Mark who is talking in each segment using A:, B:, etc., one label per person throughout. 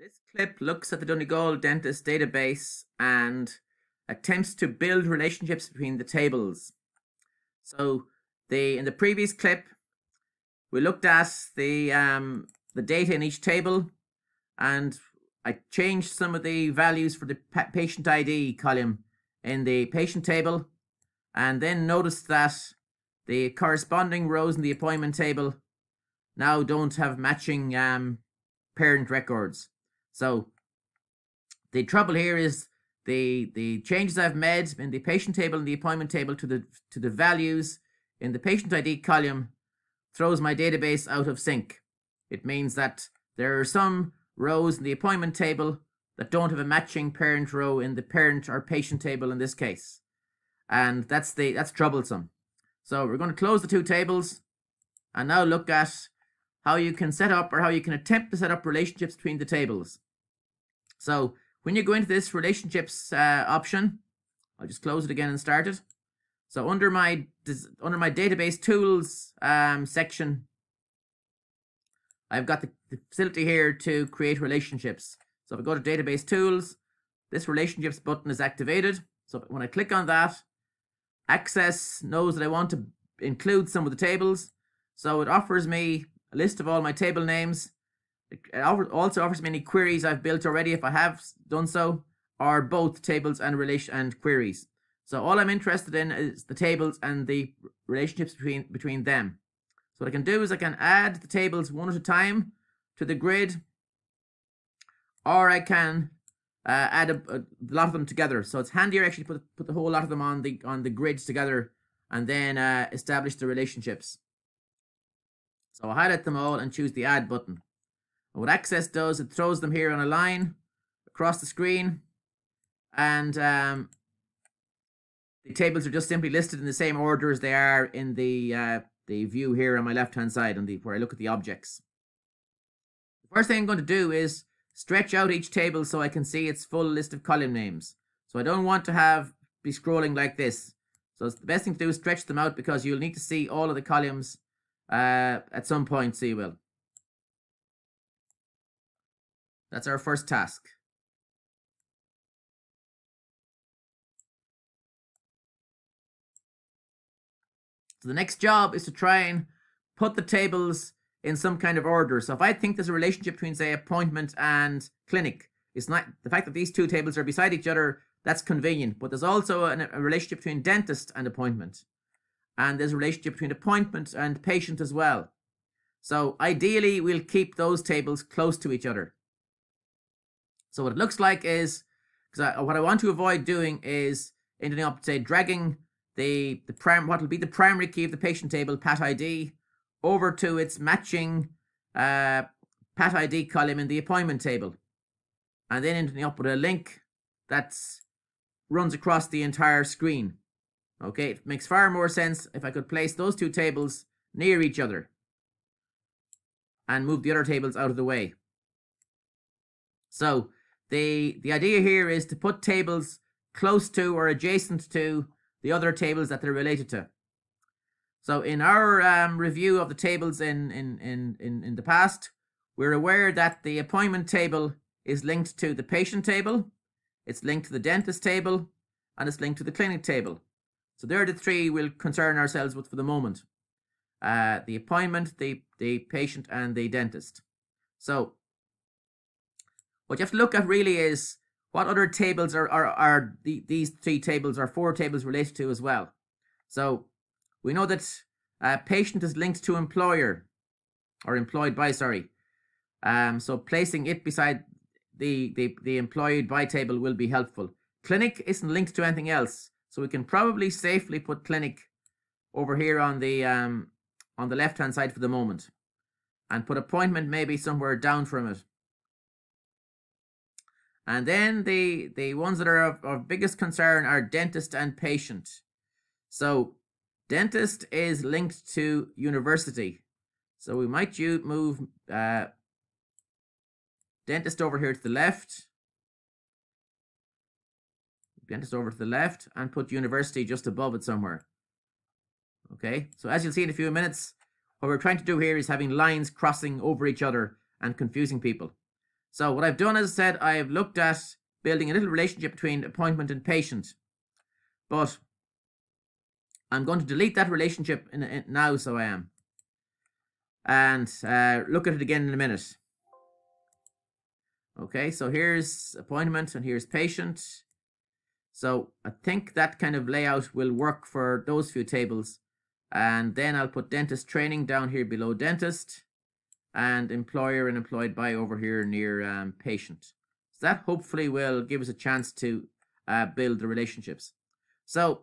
A: This clip looks at the Donegal Dentist database and attempts to build relationships between the tables. So the in the previous clip, we looked at the um, the data in each table, and I changed some of the values for the patient ID column in the patient table, and then noticed that the corresponding rows in the appointment table now don't have matching um, parent records. So the trouble here is the the changes I've made in the patient table and the appointment table to the to the values in the patient ID column throws my database out of sync. It means that there are some rows in the appointment table that don't have a matching parent row in the parent or patient table in this case. And that's the that's troublesome. So we're going to close the two tables and now look at how you can set up or how you can attempt to set up relationships between the tables. So when you go into this relationships uh, option, I'll just close it again and start it. So under my under my database tools um, section, I've got the, the facility here to create relationships. So if I go to database tools, this relationships button is activated. So when I click on that, Access knows that I want to include some of the tables. So it offers me a list of all my table names. It also offers me any queries I've built already if I have done so, or both tables and relation and queries. So all I'm interested in is the tables and the relationships between between them. So what I can do is I can add the tables one at a time to the grid, or I can uh, add a, a, lot of them together. So it's handier actually put put the whole lot of them on the on the grids together and then uh, establish the relationships. So I'll highlight them all and choose the add button. And what Access does, it throws them here on a line across the screen. And um, the tables are just simply listed in the same order as they are in the uh, the view here on my left hand side on the where I look at the objects. The first thing I'm going to do is stretch out each table so I can see its full list of column names. So I don't want to have be scrolling like this. So the best thing to do is stretch them out because you'll need to see all of the columns uh, at some point, so you will. That's our first task. So the next job is to try and put the tables in some kind of order. So if I think there's a relationship between, say, appointment and clinic, it's not the fact that these two tables are beside each other, that's convenient. But there's also a, a relationship between dentist and appointment and there's a relationship between appointment and patient as well. So ideally, we'll keep those tables close to each other. So what it looks like is, because what I want to avoid doing is ending up, say, dragging the the prim what will be the primary key of the patient table, Pat ID, over to its matching uh, Pat ID column in the appointment table, and then ending up with a link that runs across the entire screen. Okay, it makes far more sense if I could place those two tables near each other and move the other tables out of the way. So the the idea here is to put tables close to or adjacent to the other tables that they're related to. So in our um, review of the tables in, in, in, in, in the past, we're aware that the appointment table is linked to the patient table, it's linked to the dentist table, and it's linked to the clinic table. So there are the three we'll concern ourselves with for the moment. Uh, the appointment, the, the patient, and the dentist. So what you have to look at really is what other tables are, are, are the, these three tables or four tables related to as well. So we know that uh, patient is linked to employer or employed by, sorry. Um, so placing it beside the, the, the employed by table will be helpful. Clinic isn't linked to anything else. So we can probably safely put clinic over here on the um, on the left hand side for the moment and put appointment maybe somewhere down from it. And then the, the ones that are of, of biggest concern are dentist and patient. So dentist is linked to university. So we might move uh, dentist over here to the left dentist over to the left and put university just above it somewhere. Okay, so as you'll see in a few minutes, what we're trying to do here is having lines crossing over each other and confusing people. So what I've done, as I said, I've looked at building a little relationship between appointment and patient. But I'm going to delete that relationship in, in now, so I am. And uh, look at it again in a minute. Okay, so here's appointment and here's patient. So I think that kind of layout will work for those few tables. And then I'll put dentist training down here below dentist and employer and employed by over here near um, patient. So that hopefully will give us a chance to uh, build the relationships. So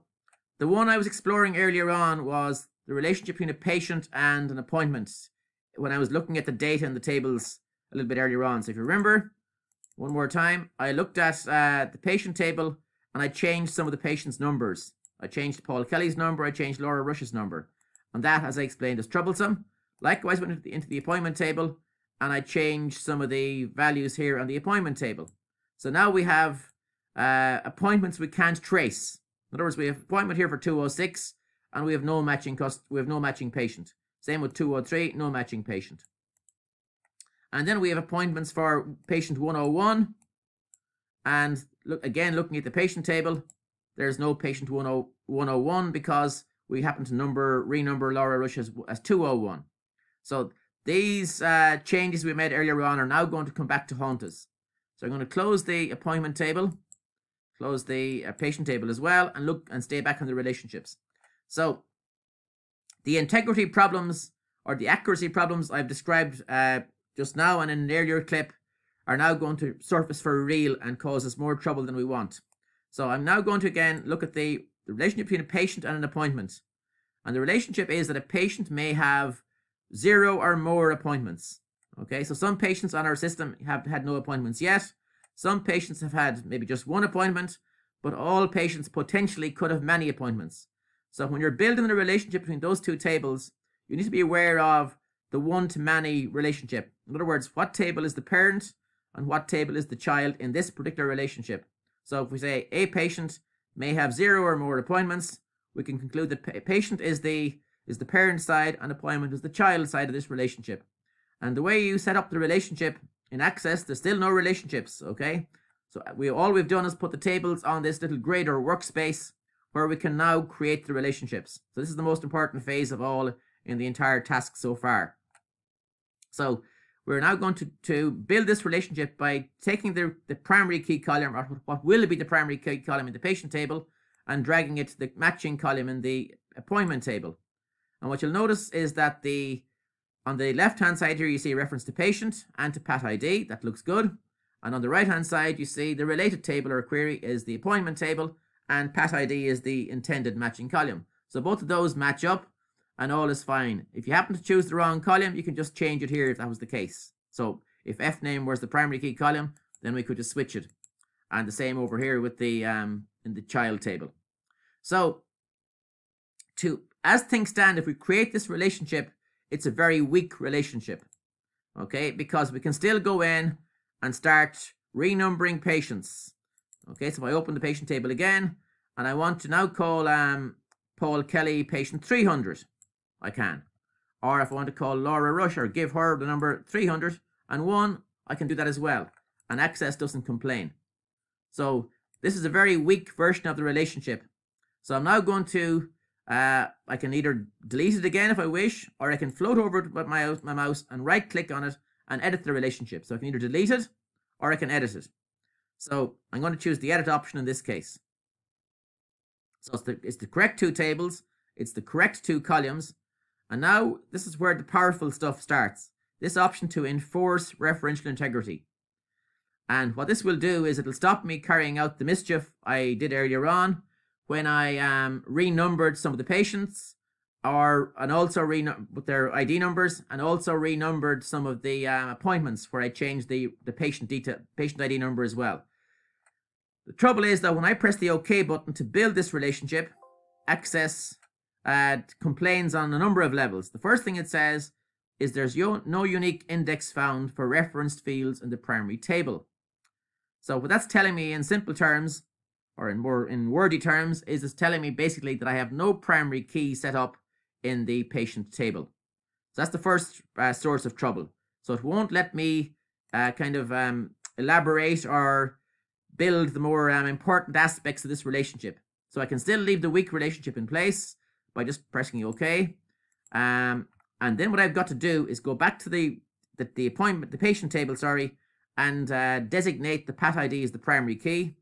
A: the one I was exploring earlier on was the relationship between a patient and an appointment when I was looking at the data in the tables a little bit earlier on. So if you remember, one more time, I looked at uh, the patient table and I changed some of the patient's numbers. I changed Paul Kelly's number, I changed Laura Rush's number. And that, as I explained, is troublesome. Likewise, went into the, into the appointment table and I changed some of the values here on the appointment table. So now we have uh, appointments we can't trace. In other words, we have appointment here for 206 and we have no matching cost, we have no matching patient. Same with 203, no matching patient. And then we have appointments for patient 101. And look again, looking at the patient table, there's no patient 101 because we happen to number renumber Laura Rush as, as 201. So these uh, changes we made earlier on are now going to come back to haunt us. So I'm going to close the appointment table, close the uh, patient table as well, and look and stay back on the relationships. So the integrity problems or the accuracy problems I've described uh, just now and in an earlier clip are now going to surface for real and cause us more trouble than we want. So I'm now going to again look at the, the relationship between a patient and an appointment. And the relationship is that a patient may have zero or more appointments. Okay, so some patients on our system have had no appointments yet. Some patients have had maybe just one appointment, but all patients potentially could have many appointments. So when you're building the relationship between those two tables, you need to be aware of the one to many relationship. In other words, what table is the parent and what table is the child in this particular relationship. So if we say a patient may have zero or more appointments, we can conclude that a patient is the is the parent side and appointment is the child side of this relationship. And the way you set up the relationship in Access, there's still no relationships, okay? So uh, we all we've done is put the tables on this little or workspace where we can now create the relationships. So this is the most important phase of all in the entire task so far. So we're now going to, to build this relationship by taking the, the primary key column, or what will be the primary key column in the patient table, and dragging it to the matching column in the appointment table. And what you'll notice is that the on the left hand side here you see reference to patient and to pat ID. That looks good. And on the right hand side you see the related table or query is the appointment table and pat ID is the intended matching column. So both of those match up and all is fine. If you happen to choose the wrong column, you can just change it here if that was the case. So if F name was the primary key column, then we could just switch it. And the same over here with the um in the child table. So to as things stand, if we create this relationship, it's a very weak relationship. Okay, because we can still go in and start renumbering patients. Okay, so if I open the patient table again, and I want to now call um, Paul Kelly patient 300, I can. Or if I want to call Laura Rush or give her the number 301, I can do that as well. And Access doesn't complain. So this is a very weak version of the relationship. So I'm now going to uh, I can either delete it again if I wish, or I can float over it with my, my mouse and right click on it and edit the relationship. So I can either delete it or I can edit it. So I'm going to choose the edit option in this case. So it's the, it's the correct two tables, it's the correct two columns, and now this is where the powerful stuff starts. This option to enforce referential integrity. And what this will do is it'll stop me carrying out the mischief I did earlier on when I um, renumbered some of the patients or and also renumbered with their ID numbers and also renumbered some of the uh, appointments where I changed the, the patient detail, patient ID number as well. The trouble is that when I press the OK button to build this relationship, Access uh, complains on a number of levels. The first thing it says is there's no unique index found for referenced fields in the primary table. So what that's telling me in simple terms or in more in wordy terms, is it's telling me basically that I have no primary key set up in the patient table. So that's the first uh, source of trouble. So it won't let me uh, kind of um, elaborate or build the more um, important aspects of this relationship. So I can still leave the weak relationship in place by just pressing OK. Um, and then what I've got to do is go back to the the, the appointment, the patient table, sorry, and uh, designate the pat ID as the primary key,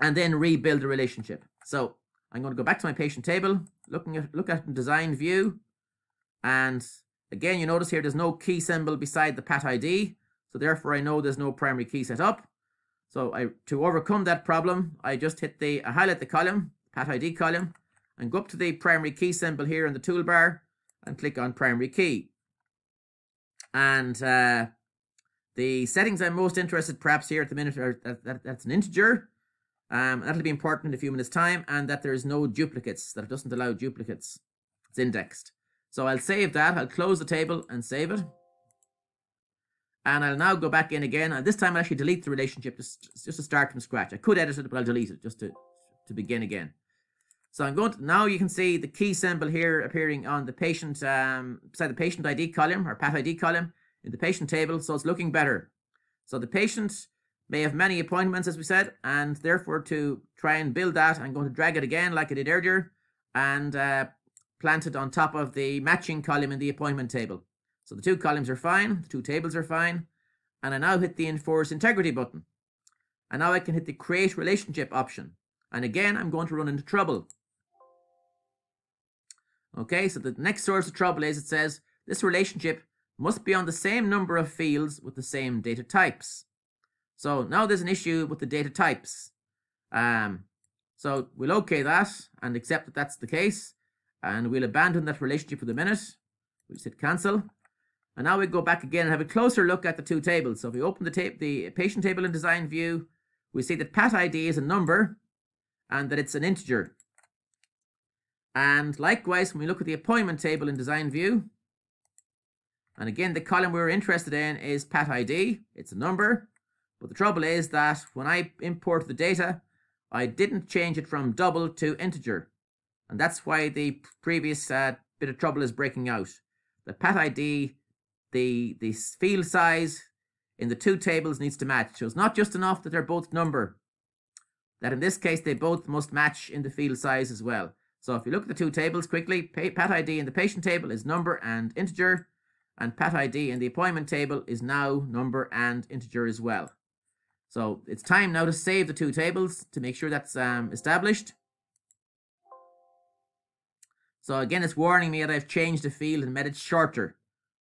A: and then rebuild the relationship. So I'm going to go back to my patient table, looking at look at design view, and again you notice here there's no key symbol beside the pat ID, so therefore I know there's no primary key set up. So I to overcome that problem, I just hit the I highlight the column, pat ID column, and go up to the primary key symbol here in the toolbar and click on primary key. And uh, the settings I'm most interested perhaps here at the minute are that, that that's an integer. Um, that'll be important in a few minutes time and that there's no duplicates, that it doesn't allow duplicates. It's indexed. So I'll save that. I'll close the table and save it. And I'll now go back in again. And this time I'll actually delete the relationship just, just to start from scratch. I could edit it, but I'll delete it just to, to begin again. So I'm going to, now you can see the key symbol here appearing on the patient, um, beside the patient ID column or pat ID column in the patient table. So it's looking better. So the patient may have many appointments, as we said, and therefore to try and build that, I'm going to drag it again like I did earlier and uh, plant it on top of the matching column in the appointment table. So the two columns are fine, the two tables are fine. And I now hit the enforce integrity button. And now I can hit the create relationship option. And again, I'm going to run into trouble. Okay, so the next source of trouble is it says this relationship must be on the same number of fields with the same data types. So now there's an issue with the data types. Um, so we'll okay that and accept that that's the case. And we'll abandon that relationship for the minute. We'll hit cancel. And now we go back again and have a closer look at the two tables. So if we open the, tape, the patient table in design view, we see that pat ID is a number and that it's an integer. And likewise, when we look at the appointment table in design view, and again, the column we're interested in is pat ID. It's a number. But the trouble is that when I import the data, I didn't change it from double to integer. And that's why the previous uh, bit of trouble is breaking out. The pat ID the, the field size in the two tables needs to match. So it's not just enough that they're both number, that in this case they both must match in the field size as well. So if you look at the two tables quickly, pat ID in the patient table is number and integer, and pat ID in the appointment table is now number and integer as well. So it's time now to save the two tables to make sure that's um, established. So again, it's warning me that I've changed the field and made it shorter.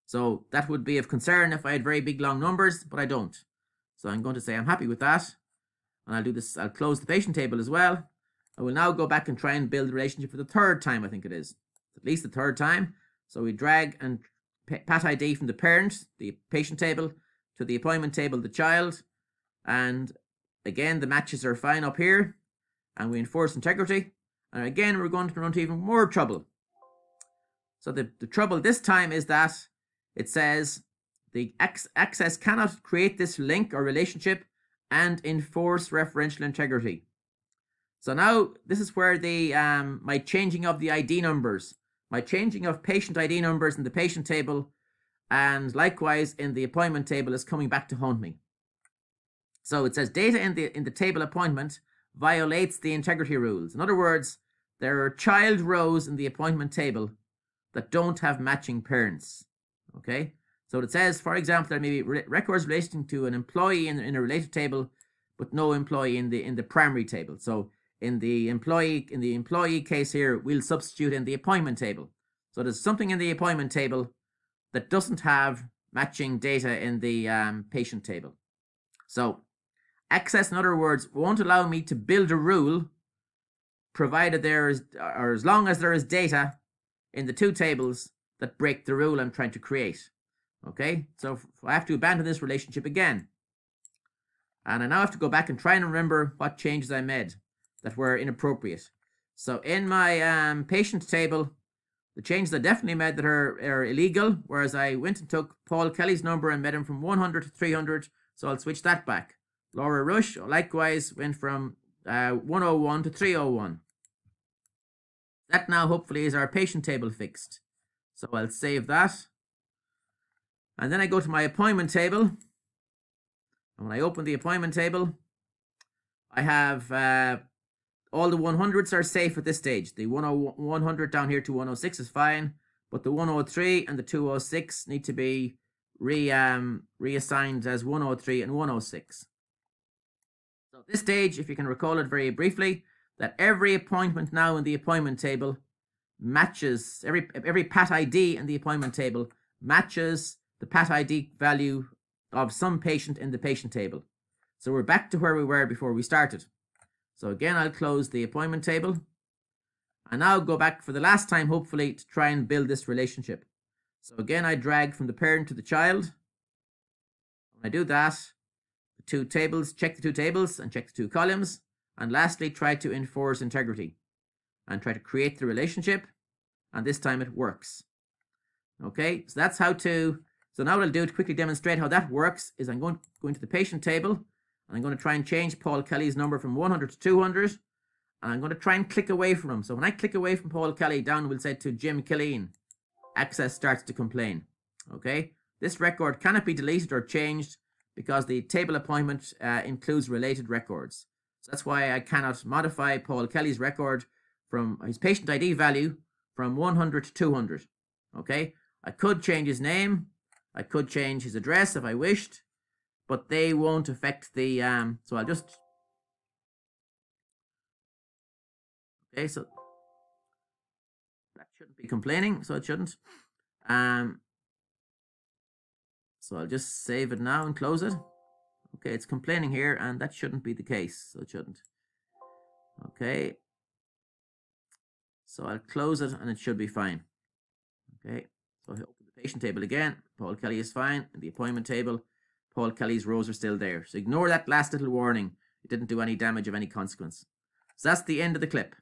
A: So that would be of concern if I had very big long numbers, but I don't. So I'm going to say I'm happy with that. And I'll do this, I'll close the patient table as well. I will now go back and try and build the relationship for the third time, I think it is. At least the third time. So we drag and pat ID from the parent, the patient table, to the appointment table, the child. And again, the matches are fine up here. And we enforce integrity. And again, we're going to run into even more trouble. So the, the trouble this time is that it says the access cannot create this link or relationship and enforce referential integrity. So now this is where the um, my changing of the ID numbers, my changing of patient ID numbers in the patient table and likewise in the appointment table is coming back to haunt me. So it says data in the in the table appointment violates the integrity rules. In other words, there are child rows in the appointment table that don't have matching parents. Okay, so it says, for example, there may be re records relating to an employee in, in a related table, but no employee in the in the primary table. So in the employee in the employee case here, we'll substitute in the appointment table. So there's something in the appointment table that doesn't have matching data in the um, patient table. So access, in other words, won't allow me to build a rule provided there is, or as long as there is data in the two tables that break the rule I'm trying to create. Okay, so I have to abandon this relationship again. And I now have to go back and try and remember what changes I made that were inappropriate. So in my um, patient table, the changes I definitely made that are, are illegal, whereas I went and took Paul Kelly's number and made him from 100 to 300, so I'll switch that back. Laura Rush likewise went from uh, 101 to 301. That now hopefully is our patient table fixed. So I'll save that. And then I go to my appointment table. And when I open the appointment table, I have uh, all the 100s are safe at this stage. The 100 down here to 106 is fine, but the 103 and the 206 need to be re um, reassigned as 103 and 106. This stage, if you can recall it very briefly, that every appointment now in the appointment table matches every every pat ID in the appointment table matches the pat ID value of some patient in the patient table. So we're back to where we were before we started. So again, I'll close the appointment table. And now go back for the last time, hopefully, to try and build this relationship. So again, I drag from the parent to the child. When I do that, two tables, check the two tables and check the two columns. And lastly, try to enforce integrity and try to create the relationship. And this time it works. Okay, so that's how to, so now what I'll do to quickly demonstrate how that works is I'm going to go into the patient table and I'm going to try and change Paul Kelly's number from 100 to 200. And I'm going to try and click away from him. So when I click away from Paul Kelly, down we'll say to Jim Killeen, access starts to complain. Okay, this record cannot be deleted or changed because the table appointment uh, includes related records. So that's why I cannot modify Paul Kelly's record from his patient ID value from 100 to 200. Okay, I could change his name. I could change his address if I wished, but they won't affect the, um, so I'll just, okay, so that shouldn't be complaining, so it shouldn't. Um, so I'll just save it now and close it. Okay, it's complaining here, and that shouldn't be the case, so it shouldn't. Okay. So I'll close it, and it should be fine. Okay, so I open the patient table again. Paul Kelly is fine. In the appointment table, Paul Kelly's rows are still there. So ignore that last little warning. It didn't do any damage of any consequence. So that's the end of the clip.